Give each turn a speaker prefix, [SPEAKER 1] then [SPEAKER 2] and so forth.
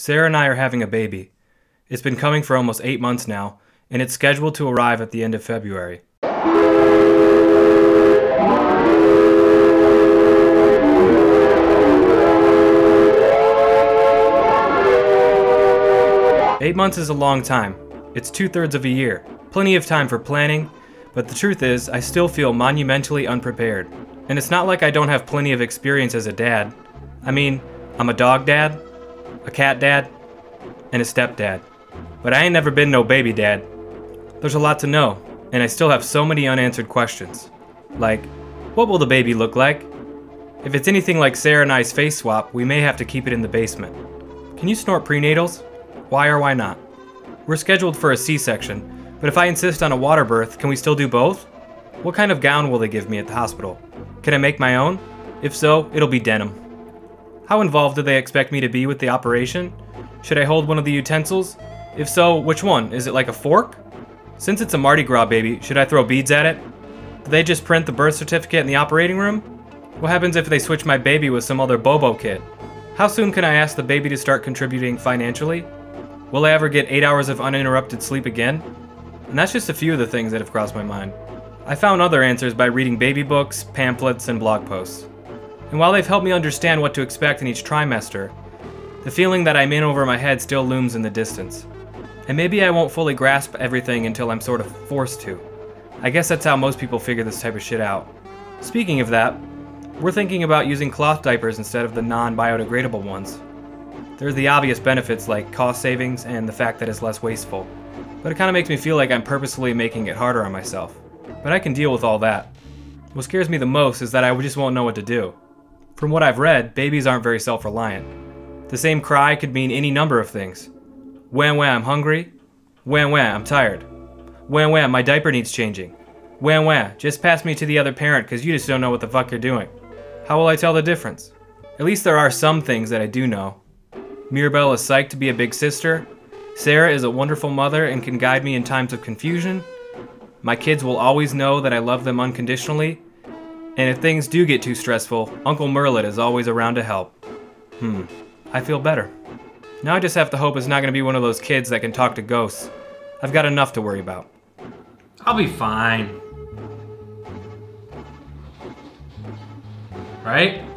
[SPEAKER 1] Sarah and I are having a baby. It's been coming for almost eight months now, and it's scheduled to arrive at the end of February. Eight months is a long time. It's two thirds of a year. Plenty of time for planning, but the truth is, I still feel monumentally unprepared. And it's not like I don't have plenty of experience as a dad. I mean, I'm a dog dad, a cat dad, and a stepdad. But I ain't never been no baby dad. There's a lot to know, and I still have so many unanswered questions. Like, what will the baby look like? If it's anything like Sarah and I's face swap, we may have to keep it in the basement. Can you snort prenatals? Why or why not? We're scheduled for a C section, but if I insist on a water birth, can we still do both? What kind of gown will they give me at the hospital? Can I make my own? If so, it'll be denim. How involved do they expect me to be with the operation? Should I hold one of the utensils? If so, which one? Is it like a fork? Since it's a Mardi Gras baby, should I throw beads at it? Do they just print the birth certificate in the operating room? What happens if they switch my baby with some other Bobo kid? How soon can I ask the baby to start contributing financially? Will I ever get 8 hours of uninterrupted sleep again? And that's just a few of the things that have crossed my mind. I found other answers by reading baby books, pamphlets, and blog posts. And while they've helped me understand what to expect in each trimester, the feeling that I'm in over my head still looms in the distance. And maybe I won't fully grasp everything until I'm sort of forced to. I guess that's how most people figure this type of shit out. Speaking of that, we're thinking about using cloth diapers instead of the non biodegradable ones. There's the obvious benefits like cost savings and the fact that it's less wasteful. But it kind of makes me feel like I'm purposefully making it harder on myself. But I can deal with all that. What scares me the most is that I just won't know what to do. From what I've read, babies aren't very self reliant. The same cry could mean any number of things. Wham wham, I'm hungry. Wham wham, I'm tired. Wham wham, my diaper needs changing. Wham wham, just pass me to the other parent because you just don't know what the fuck you're doing. How will I tell the difference? At least there are some things that I do know, Mirabelle is psyched to be a big sister. Sarah is a wonderful mother and can guide me in times of confusion. My kids will always know that I love them unconditionally. And if things do get too stressful, Uncle Merlin is always around to help. Hmm, I feel better. Now I just have to hope it's not going to be one of those kids that can talk to ghosts. I've got enough to worry about.
[SPEAKER 2] I'll be fine. Right?